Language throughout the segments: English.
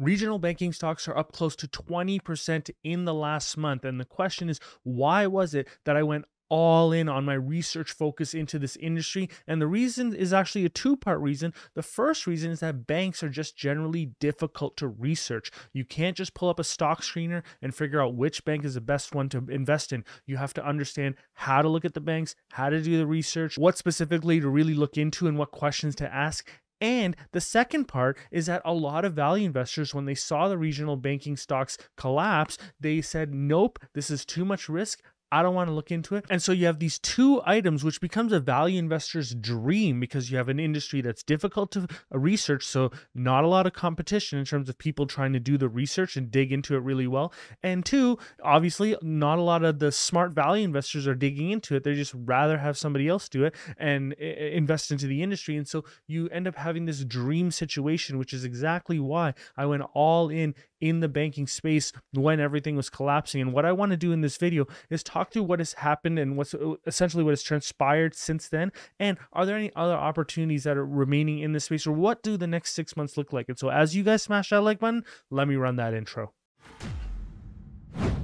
Regional banking stocks are up close to 20% in the last month. And the question is, why was it that I went all in on my research focus into this industry. And the reason is actually a two part reason. The first reason is that banks are just generally difficult to research. You can't just pull up a stock screener and figure out which bank is the best one to invest in. You have to understand how to look at the banks, how to do the research, what specifically to really look into, and what questions to ask. And the second part is that a lot of value investors, when they saw the regional banking stocks collapse, they said, nope, this is too much risk. I don't want to look into it. And so you have these two items, which becomes a value investor's dream because you have an industry that's difficult to research. So, not a lot of competition in terms of people trying to do the research and dig into it really well. And two, obviously, not a lot of the smart value investors are digging into it. They just rather have somebody else do it and eh, eh, invest into the industry. And so you end up having this dream situation, which is exactly why I went all in in the banking space when everything was collapsing. And what I want to do in this video is talk to what has happened and what's uh, essentially what has transpired since then. And are there any other opportunities that are remaining in this space, or what do the next six months look like? And so, as you guys smash that like button, let me run that intro.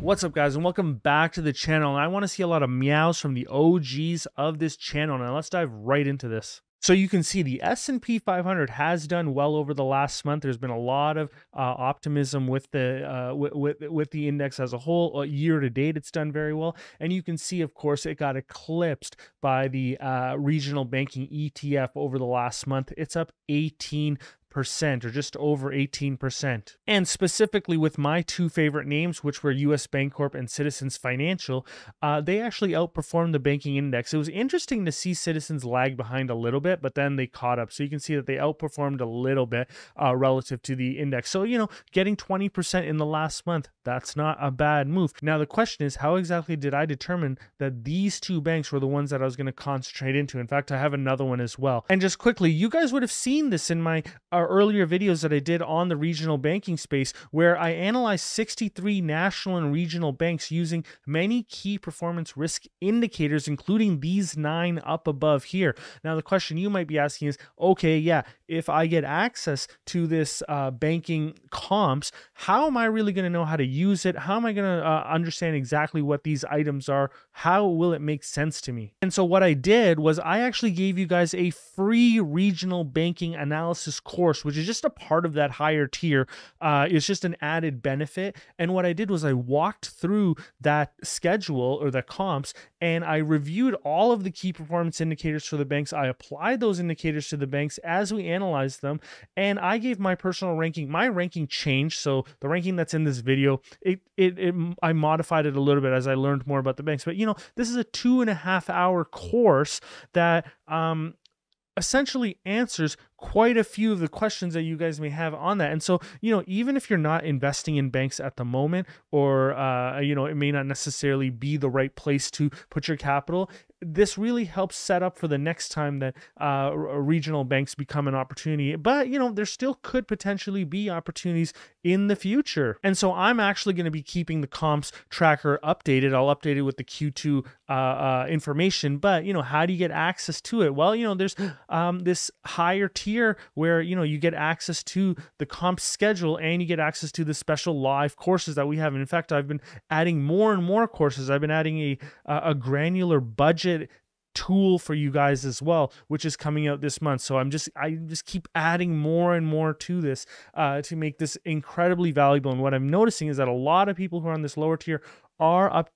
What's up guys and welcome back to the channel. And I want to see a lot of meows from the OGs of this channel. Now let's dive right into this. So you can see the S&P 500 has done well over the last month. There's been a lot of uh, optimism with the uh, with, with, with the index as a whole. Uh, year to date, it's done very well, and you can see, of course, it got eclipsed by the uh, regional banking ETF over the last month. It's up 18 percent or just over 18%. And specifically with my two favorite names, which were US Bancorp and Citizens Financial, uh, they actually outperformed the banking index. It was interesting to see Citizens lag behind a little bit, but then they caught up. So you can see that they outperformed a little bit uh, relative to the index. So, you know, getting 20% in the last month, that's not a bad move. Now, the question is, how exactly did I determine that these two banks were the ones that I was going to concentrate into? In fact, I have another one as well. And just quickly, you guys would have seen this in my uh, earlier videos that I did on the regional banking space, where I analyzed 63 national and regional banks using many key performance risk indicators, including these nine up above here. Now, the question you might be asking is okay, yeah, if I get access to this uh, banking comps, how am I really going to know how to use it? How am I going to uh, understand exactly what these items are? How will it make sense to me? And so, what I did was I actually gave you guys a free regional banking analysis course, which is just a part of that higher tier. Uh, it's just an added benefit. And what I did was I walked through that schedule or the comps and I reviewed all of the key performance indicators for the banks. I applied those indicators to the banks as we analyzed them. And I gave my personal ranking. My ranking changed. So the ranking that's in this video, it, it, it I modified it a little bit as I learned more about the banks. But you know, this is a two and a half hour course that um essentially answers quite a few of the questions that you guys may have on that. And so, you know, even if you're not investing in banks at the moment, or, uh, you know, it may not necessarily be the right place to put your capital, this really helps set up for the next time that uh, regional banks become an opportunity. But, you know, there still could potentially be opportunities in the future. And so I'm actually going to be keeping the comps tracker updated. I'll update it with the Q2 uh, uh, information. But, you know, how do you get access to it? Well, you know, there's um, this higher tier where, you know, you get access to the comp schedule and you get access to the special live courses that we have. And in fact, I've been adding more and more courses. I've been adding a, a granular budget tool for you guys as well which is coming out this month so i'm just i just keep adding more and more to this uh, to make this incredibly valuable and what i'm noticing is that a lot of people who are on this lower tier are up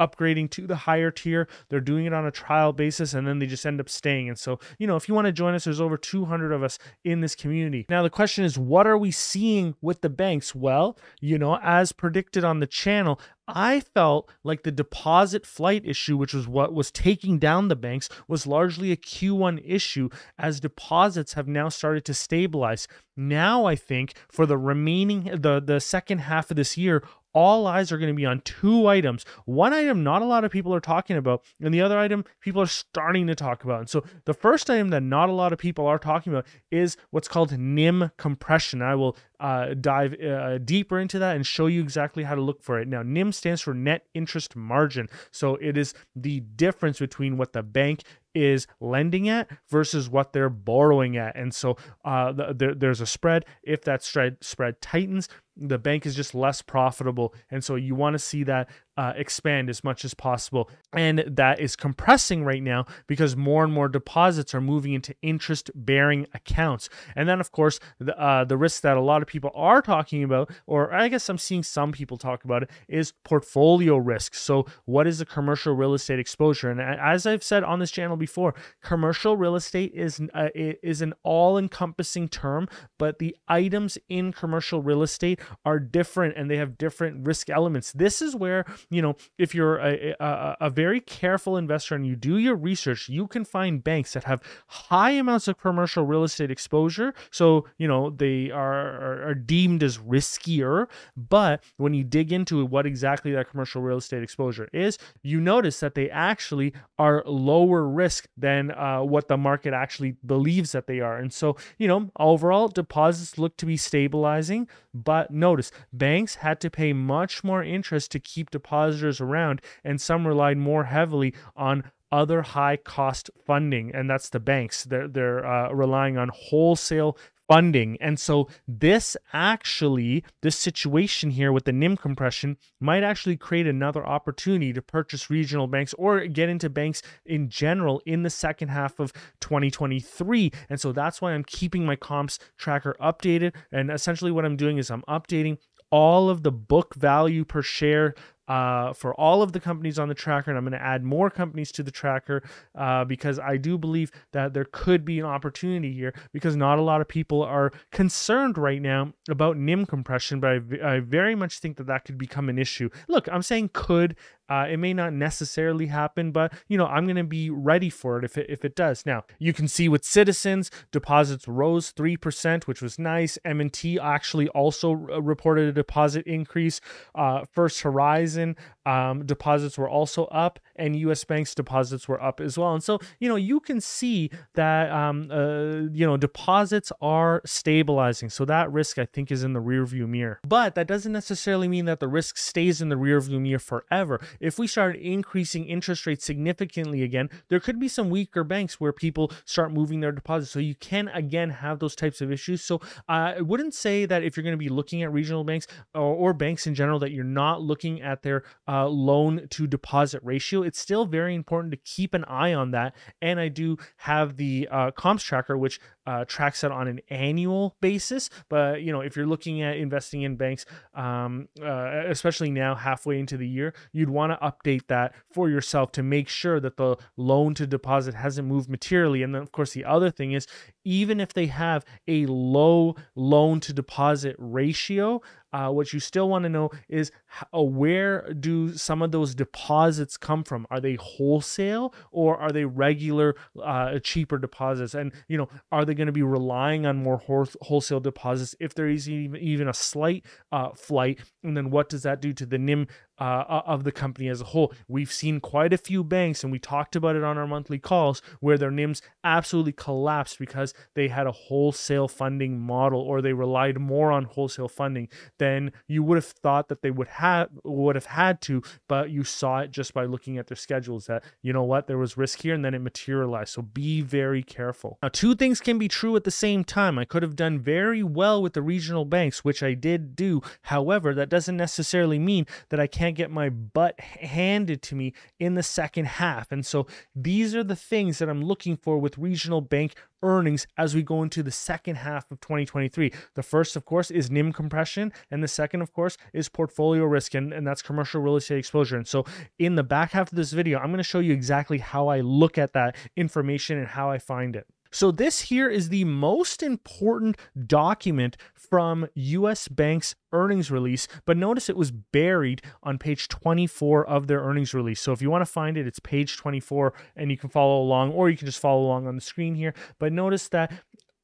upgrading to the higher tier. They're doing it on a trial basis and then they just end up staying. And so, you know, if you want to join us, there's over 200 of us in this community. Now, the question is, what are we seeing with the banks? Well, you know, as predicted on the channel, I felt like the deposit flight issue, which was what was taking down the banks, was largely a Q1 issue as deposits have now started to stabilize. Now I think for the remaining the the second half of this year, all eyes are going to be on two items. One item not a lot of people are talking about, and the other item people are starting to talk about. And so the first item that not a lot of people are talking about is what's called NIM compression. I will uh, dive uh, deeper into that and show you exactly how to look for it. Now, NIM stands for net interest margin. So it is the difference between what the bank is lending at versus what they're borrowing at. And so uh, the, the, there's a spread. If that spread, spread tightens, the bank is just less profitable. And so you want to see that uh, expand as much as possible. And that is compressing right now because more and more deposits are moving into interest bearing accounts. And then, of course, the, uh, the risk that a lot of people are talking about, or I guess I'm seeing some people talk about it, is portfolio risk. So, what is the commercial real estate exposure? And as I've said on this channel before, commercial real estate is, uh, is an all encompassing term, but the items in commercial real estate are different and they have different risk elements. This is where you know, if you're a, a, a, very careful investor and you do your research, you can find banks that have high amounts of commercial real estate exposure. So, you know, they are, are, are deemed as riskier. But when you dig into what exactly that commercial real estate exposure is, you notice that they actually are lower risk than uh, what the market actually believes that they are. And so, you know, overall, deposits look to be stabilizing. But notice banks had to pay much more interest to keep depositors around, and some relied more heavily on other high cost funding, and that's the banks. They're, they're uh, relying on wholesale funding. And so this actually, this situation here with the NIM compression might actually create another opportunity to purchase regional banks or get into banks in general in the second half of 2023. And so that's why I'm keeping my comps tracker updated. And essentially what I'm doing is I'm updating all of the book value per share uh, for all of the companies on the tracker, and I'm going to add more companies to the tracker uh, because I do believe that there could be an opportunity here because not a lot of people are concerned right now about NIM compression, but I, I very much think that that could become an issue. Look, I'm saying could uh, it may not necessarily happen, but you know I'm to be ready for it if it if it does. Now you can see with Citizens deposits rose three percent, which was nice. M&T actually also reported a deposit increase. Uh, First Horizon um, deposits were also up, and U.S. Bank's deposits were up as well. And so you know you can see that um, uh, you know deposits are stabilizing. So that risk I think is in the rearview mirror, but that doesn't necessarily mean that the risk stays in the rearview mirror forever if we start increasing interest rates significantly again, there could be some weaker banks where people start moving their deposits. So you can again have those types of issues. So uh, I wouldn't say that if you're going to be looking at regional banks or, or, banks in general that you're not looking at their uh, loan to deposit ratio. It's still very important to keep an eye on that. And I do have the uh, comps tracker, which uh, tracks that on an annual basis. But you know, if you're looking at investing in banks, um, uh, especially now halfway into the year, you'd want to update that for yourself to make sure that the loan to deposit hasn't moved materially. And then, of course, the other thing is even if they have a low loan to deposit ratio, uh, what you still want to know is how, where do some of those deposits come from? Are they wholesale or are they regular, uh, cheaper deposits? And you know, are they going to be relying on more wholesale deposits if there is even, even a slight uh, flight? And then what does that do to the NIM uh, of the company as a whole. We've seen quite a few banks, and we talked about it on our monthly calls, where their NIMs absolutely collapsed because they had a wholesale funding model or they relied more on wholesale funding than you would have thought that they would have would have had to. But you saw it just by looking at their schedules that you know what there was risk here, and then it materialized. So be very careful. Now, two things can be true at the same time. I could have done very well with the regional banks, which I did do. However, that doesn't necessarily mean that I can't can't get my butt handed to me in the second half. And so these are the things that I'm looking for with regional bank earnings as we go into the second half of 2023. The first, of course, is NIM compression, and the second, of course, is portfolio risk, and, and that's commercial real estate exposure. And so, in the back half of this video, I'm going to show you exactly how I look at that information and how I find it. So this here is the most important document from US Bank's earnings release, but notice it was buried on page 24 of their earnings release. So if you want to find it, it's page 24 and you can follow along or you can just follow along on the screen here. But notice that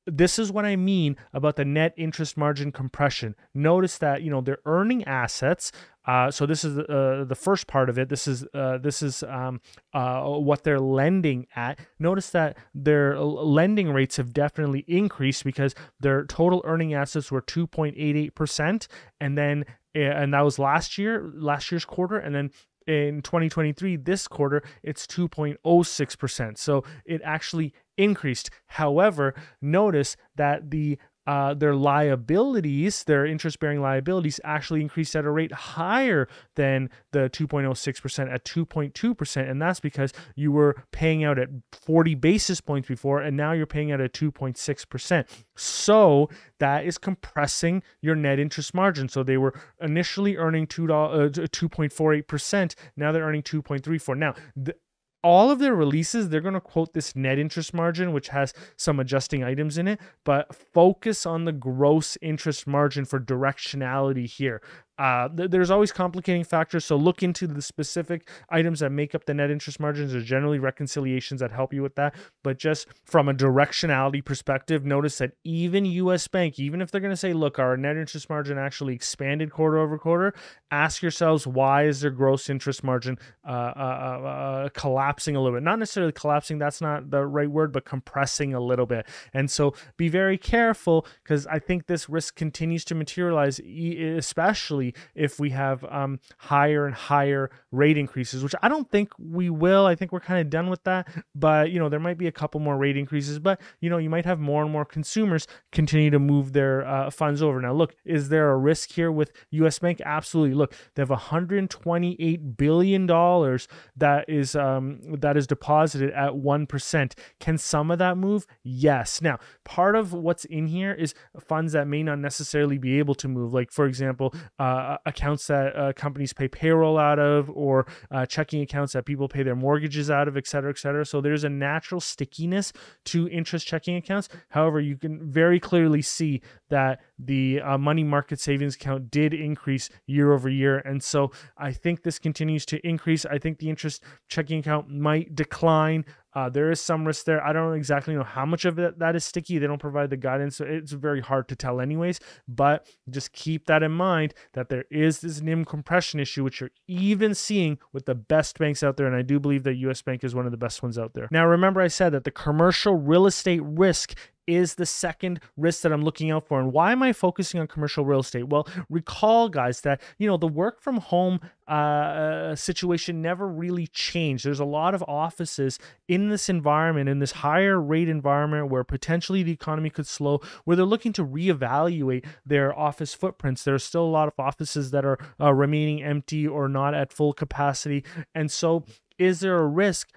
this is what I mean about the net interest margin compression. Notice that you know they're earning assets. Uh, so this is uh, the first part of it. This is uh, this is um, uh, what they're lending at. Notice that their lending rates have definitely increased because their total earning assets were 2.88 percent, and then and that was last year, last year's quarter, and then in 2023 this quarter it's 2.06% so it actually increased however notice that the uh, their liabilities, their interest bearing liabilities, actually increased at a rate higher than the 2.06% at 2.2%. And that's because you were paying out at 40 basis points before, and now you're paying out at 2.6%. So that is compressing your net interest margin. So they were initially earning $2, uh, 2.48%. Now they're earning 2.34. Now, the, all of their releases, they're going to quote this net interest margin, which has some adjusting items in it, but focus on the gross interest margin for directionality here. Uh, th- there's always complicating factors, so look into the specific items that make up the net interest margins. There's generally reconciliations that help you with that. But just from a directionality perspective, notice that even US Bank, even if they're going to say, look, our net interest margin actually expanded quarter over quarter, ask yourselves why is their gross interest margin uh, uh, uh, uh collapsing a little bit? Not necessarily collapsing, that's not the right word, but compressing a little bit. And so be very careful because I think this risk continues to materialize, especially especially if we have um, higher and higher rate increases, which I don't think we will. I think we're kind of done with that. But, you know, there might be a couple more rate increases, but, you know, you might have more and more consumers continue to move their uh, funds over. Now, look, is there a risk here with US Bank? Absolutely. Look, they have $128 billion that is, um, that is deposited at 1%. Can some of that move? Yes. Now, part of what's in here is funds that may not necessarily be able to move. Like, for example, uh, uh, accounts that uh, companies pay payroll out of or uh, checking accounts that people pay their mortgages out of, et cetera, et cetera. So there's a natural stickiness to interest checking accounts. However, you can very clearly see that the uh, money market savings account did increase year over year. And so I think this continues to increase. I think the interest checking account might decline. Uh, there is some risk there. I don't exactly know how much of it that is sticky. They don't provide the guidance, so it's very hard to tell, anyways. But just keep that in mind that there is this NIM compression issue, which you're even seeing with the best banks out there. And I do believe that US Bank is one of the best ones out there. Now, remember, I said that the commercial real estate risk is the second risk that I'm looking out for. And why am I focusing on commercial real estate? Well, recall, guys, that you know the work from home uh, uh, situation never really changed. There's a lot of offices in this environment, in this higher rate environment, where potentially the economy could slow, where they're looking to reevaluate their office footprints. There's still a lot of offices that are uh, remaining empty or not at full capacity, and so is there a risk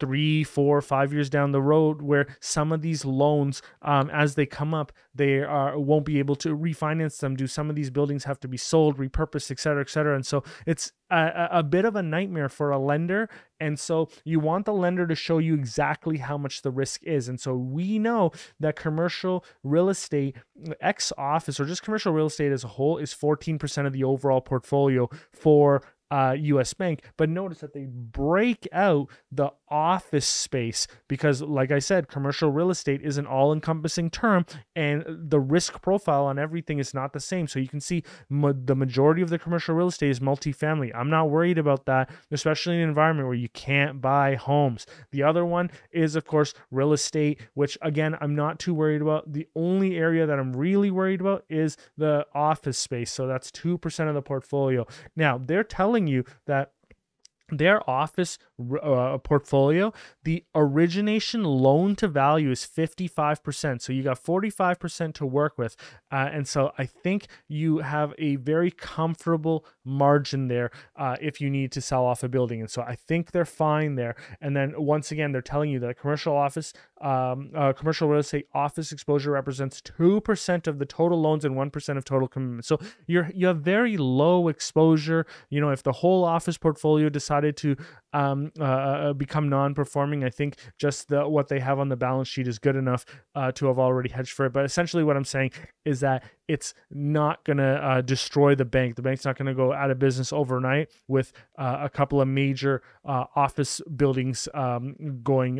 three, four, five years down the road where some of these loans, um, as they come up, they are won't be able to refinance them. Do some of these buildings have to be sold, repurposed, et cetera, et cetera? And so it's a, a bit of a nightmare for a lender. And so you want the lender to show you exactly how much the risk is. And so we know that commercial real estate, ex office, or just commercial real estate as a whole, is 14% of the overall portfolio for uh, US Bank. But notice that they break out the office space because, like I said, commercial real estate is an all encompassing term and the risk profile on everything is not the same. So you can see ma- the majority of the commercial real estate is multifamily. I'm not worried about that, especially in an environment where you can't buy homes. The other one is, of course, real estate, which again, I'm not too worried about. The only area that I'm really worried about is the office space. So that's 2% of the portfolio. Now, they're telling you that their office uh, portfolio, the origination loan to value is 55%. So you got 45% to work with. Uh, and so I think you have a very comfortable margin there uh, if you need to sell off a building. And so I think they're fine there. And then once again, they're telling you that commercial office, um, uh, commercial real estate office exposure represents 2% of the total loans and 1% of total commitments. So you're, you have very low exposure. You know, if the whole office portfolio decided to um, uh, uh, become non-performing. I think just the what they have on the balance sheet is good enough uh, to have already hedged for it. But essentially, what I'm saying is that it's not going to uh, destroy the bank. The bank's not going to go out of business overnight with uh, a couple of major uh, office buildings um, going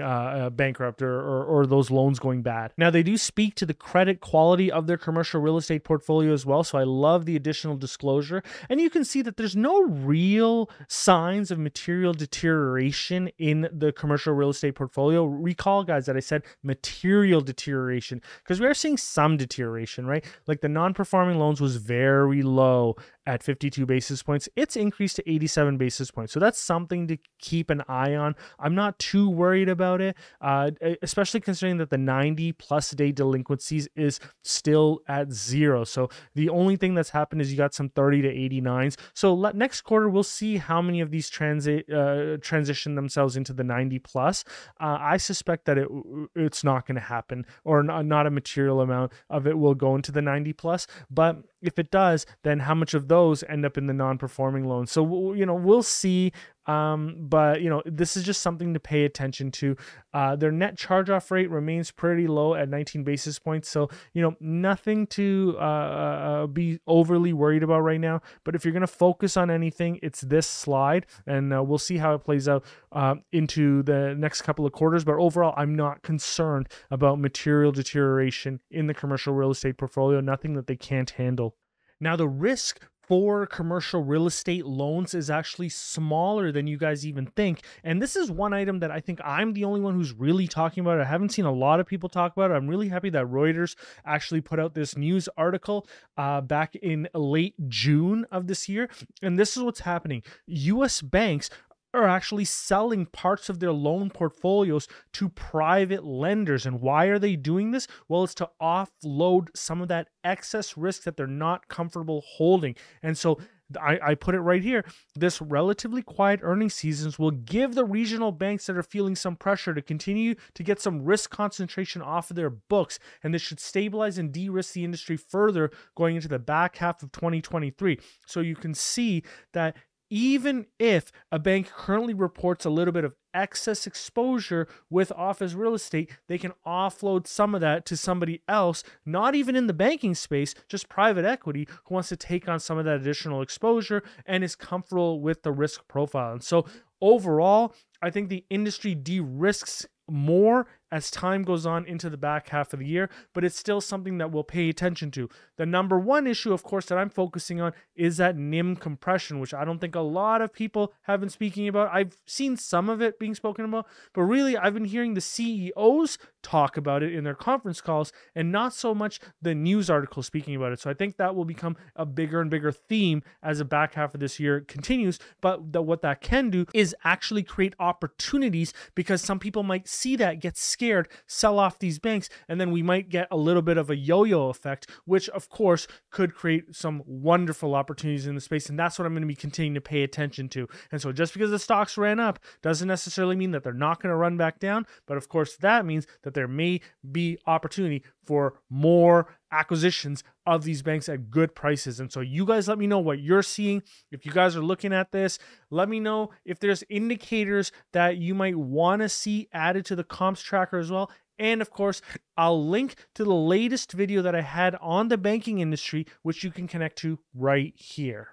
bankrupt or, or, or those loans going bad. Now, they do speak to the credit quality of their commercial real estate portfolio as well. So I love the additional disclosure. And you can see that there's no real signs of material deterioration deterioration in the commercial real estate portfolio. Recall, guys, that I said material deterioration because we are seeing some deterioration, right? Like the non performing loans was very low at 52 basis points. It's increased to 87 basis points. So that's something to keep an eye on. I'm not too worried about it, uh, especially considering that the 90 plus day delinquencies is still at zero. So the only thing that's happened is you got some 30 to 89s. So let, next quarter, we'll see how many of these transit uh, transition themselves into the 90 plus. Uh, I suspect that it it's not going to happen or not, not a material amount of it will go into the 90 plus. But if it does, then how much of those end up in the non-performing loans? So you know we'll see. Um, but you know this is just something to pay attention to. Uh, their net charge-off rate remains pretty low at 19 basis points. So you know nothing to uh, uh, be overly worried about right now. But if you're gonna focus on anything, it's this slide, and uh, we'll see how it plays out uh, into the next couple of quarters. But overall, I'm not concerned about material deterioration in the commercial real estate portfolio. Nothing that they can't handle. Now, the risk for commercial real estate loans is actually smaller than you guys even think. And this is one item that I think I'm the only one who's really talking about. It. I haven't seen a lot of people talk about it. I'm really happy that Reuters actually put out this news article uh, back in late June of this year. And this is what's happening US banks are actually selling parts of their loan portfolios to private lenders. And why are they doing this? Well, it's to offload some of that excess risk that they're not comfortable holding. And so I, I, put it right here. This relatively quiet earnings seasons will give the regional banks that are feeling some pressure to continue to get some risk concentration off of their books. And this should stabilize and de risk the industry further going into the back half of 2023. So you can see that even if a bank currently reports a little bit of excess exposure with office real estate, they can offload some of that to somebody else, not even in the banking space, just private equity who wants to take on some of that additional exposure and is comfortable with the risk profile. And so overall, I think the industry de risks more as time goes on into the back half of the year, but it's still something that we'll pay attention to. The number one issue, of course, that I'm focusing on is that NIM compression, which I don't think a lot of people have been speaking about. I've seen some of it being spoken about, but really, I've been hearing the CEOs talk about it in their conference calls and not so much the news articles speaking about it. So I think that will become a bigger and bigger theme as the back half of this year continues. But the, what that can do is actually create opportunities because some people might see that, get scared sell off these banks, and then we might get a little bit of a yo yo effect, which of course could create some wonderful opportunities in the space. And that's what I'm going to be continuing to pay attention to. And so just because the stocks ran up doesn't necessarily mean that they're not going to run back down. But of course, that means that there may be opportunity for more acquisitions of these banks at good prices. And so you guys let me know what you're seeing. If you guys are looking at this, let me know if there's indicators that you might want to see added to the comps tracker as well. And of course, I'll link to the latest video that I had on the banking industry, which you can connect to right here.